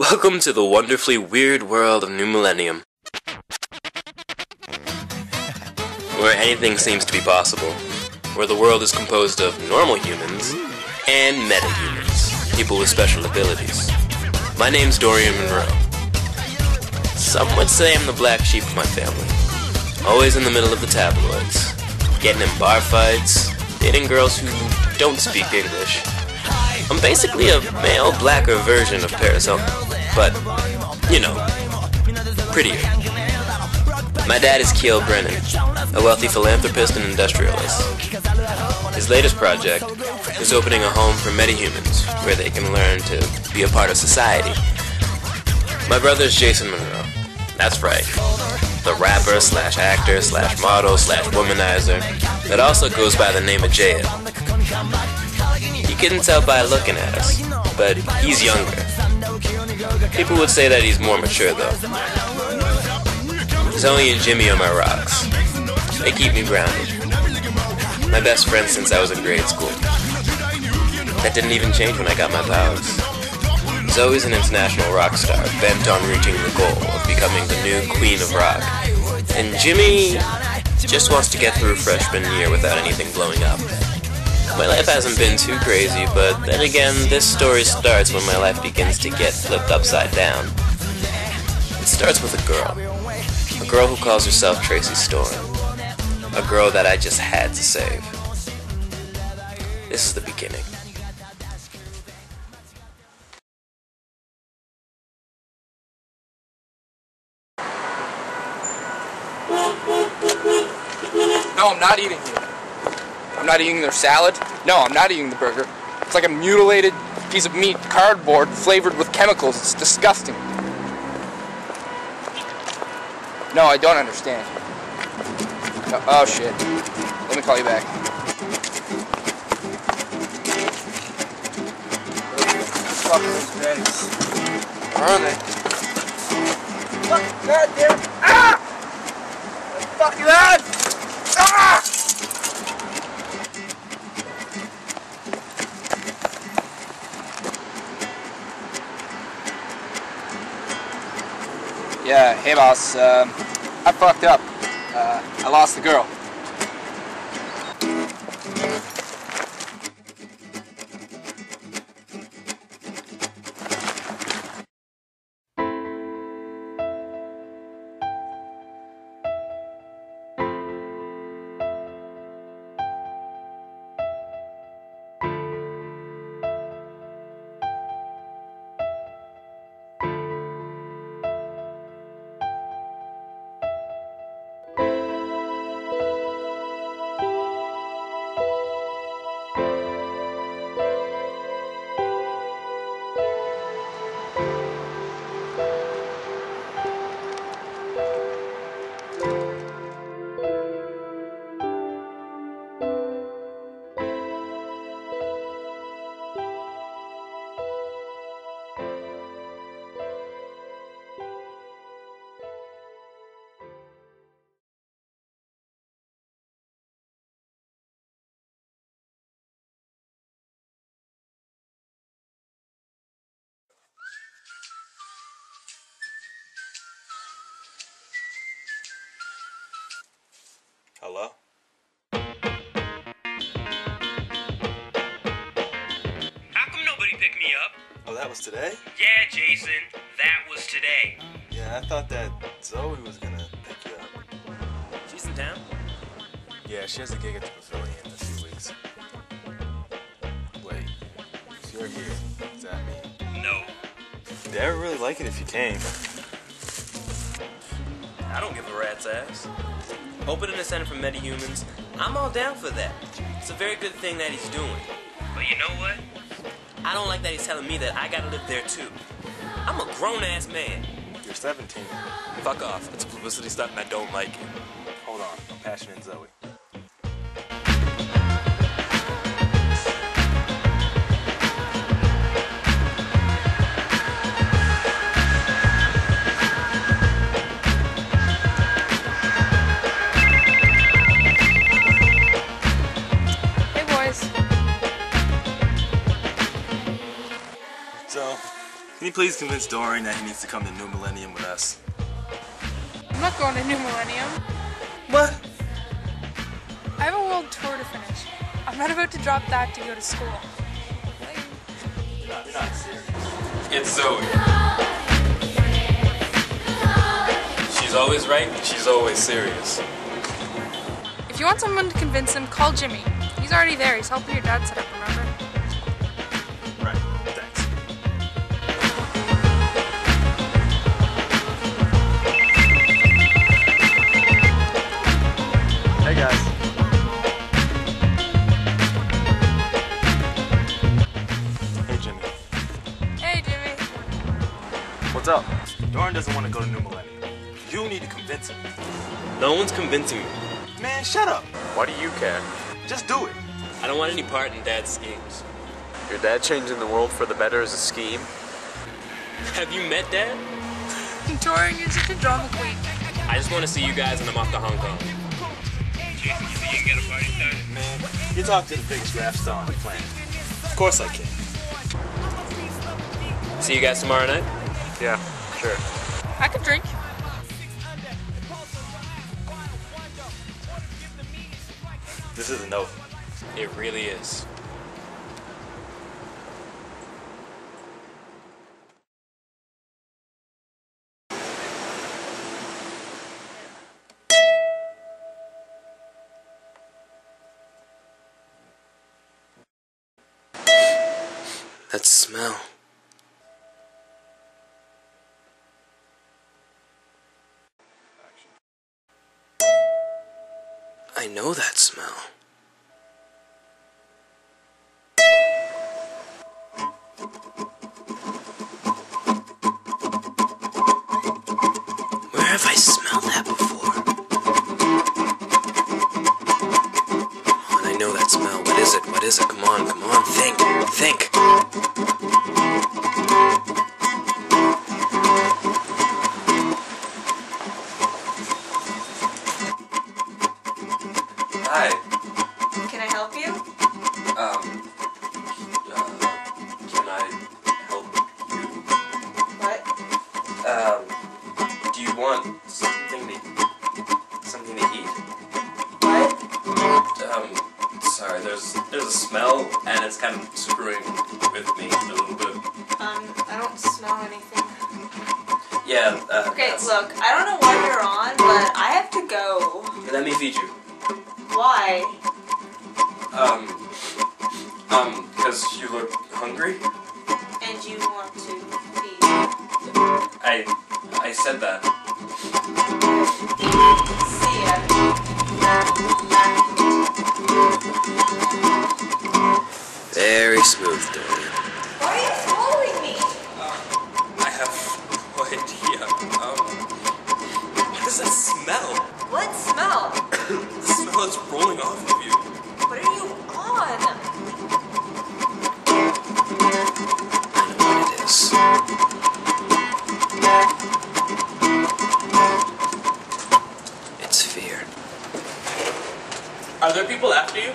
Welcome to the wonderfully weird world of New Millennium. Where anything seems to be possible. Where the world is composed of normal humans and meta-humans, people with special abilities. My name's Dorian Monroe. Some would say I'm the black sheep of my family. Always in the middle of the tabloids. Getting in bar fights, dating girls who don't speak English. I'm basically a male blacker version of Paris Hilton, but, you know, prettier. My dad is Keel Brennan, a wealthy philanthropist and industrialist. His latest project is opening a home for metahumans where they can learn to be a part of society. My brother's Jason Monroe. That's right. The rapper slash actor slash model slash womanizer that also goes by the name of JL. You couldn't tell by looking at us, but he's younger. People would say that he's more mature though. Zoe and Jimmy are my rocks. They keep me grounded. My best friends since I was in grade school. That didn't even change when I got my powers. Zoe's an international rock star bent on reaching the goal of becoming the new queen of rock. And Jimmy just wants to get through freshman year without anything blowing up. My life hasn't been too crazy, but then again, this story starts when my life begins to get flipped upside down. It starts with a girl. A girl who calls herself Tracy Storm. A girl that I just had to save. This is the beginning. No, I'm not eating here. I'm not eating their salad. No, I'm not eating the burger. It's like a mutilated piece of meat, cardboard, flavored with chemicals. It's disgusting. No, I don't understand. No- oh, shit. Let me call you back. Fuck those bags. Where are they? Fuck, God damn it. Ah! Fuck that! Yeah, hey boss. Um, I fucked up. Uh, I lost the girl. Hello? How come nobody picked me up? Oh, that was today? Yeah, Jason, that was today. Yeah, I thought that Zoe was gonna pick you up. She's in town? Yeah, she has a gig at the pavilion in a few weeks. Wait, if you're here, does that mean? No. They'd really like it if you came. I don't give a rat's ass. Opening a center for metahumans, I'm all down for that. It's a very good thing that he's doing. But you know what? I don't like that he's telling me that I gotta live there too. I'm a grown ass man. You're 17. Fuck off. It's a publicity stunt and I don't like it. Hold on. I'm passionate Zoe. Boys. So, Can you please convince Dorian that he needs to come to New Millennium with us? I'm not going to New Millennium. What? I have a world tour to finish. I'm not about to drop that to go to school. It's Zoe. She's always right she's always serious. If you want someone to convince him, call Jimmy. He's already there. He's helping your dad set up, remember? Right, thanks. Hey guys. Hey Jimmy. Hey, Jimmy. What's up? Dorian doesn't want to go to New Millennium. You need to convince him. No one's convincing me. Man, shut up. Why do you care? Just do it. I don't want any part in Dad's schemes. Your dad changing the world for the better is a scheme? Have you met Dad? Dorian, you're such a drama queen. I just want to see you guys and I'm off to Hong Kong. Man, you talk to the biggest rap star on the planet. Of course I can. See you guys tomorrow night? Yeah, sure. I could drink. This isn't over. It really is. That smell. I know that smell. Where have I smelled that before? Oh, and I know that smell. What is it? What is it? Come on, come on. Think, think. Yeah. Uh, Okay, that's- look, I don't know what you're on, but I have to go. Let me feed you. Why? Um. Um, because you look hungry. And you want to feed. I I said that. See ya. Very smooth, smell? What smell? The smell that's rolling off of you. What are you on? I know what it is. It's fear. Are there people after you?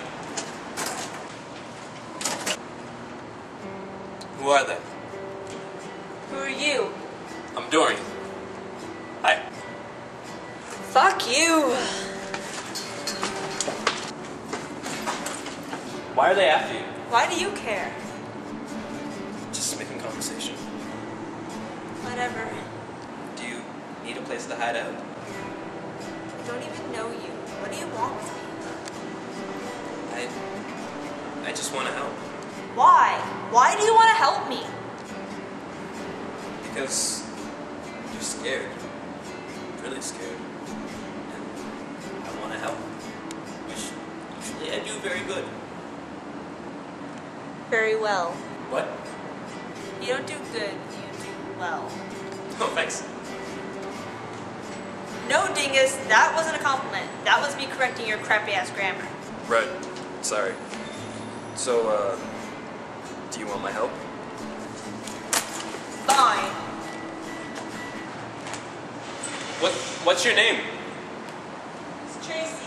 Who are they? Who are you? I'm Dorian. Fuck you. Why are they after you? Why do you care? Just making conversation. Whatever. Do you need a place to hide out? I don't even know you. What do you want with me? I I just want to help Why? Why do you want to help me? because you're scared. Really scared. I want to help. Which usually I do very good. Very well. What? You don't do good, you do well. Oh, thanks. No, dingus, that wasn't a compliment. That was me correcting your crappy ass grammar. Right. Sorry. So, uh, do you want my help? Fine. What? What's your name? It's Tracy.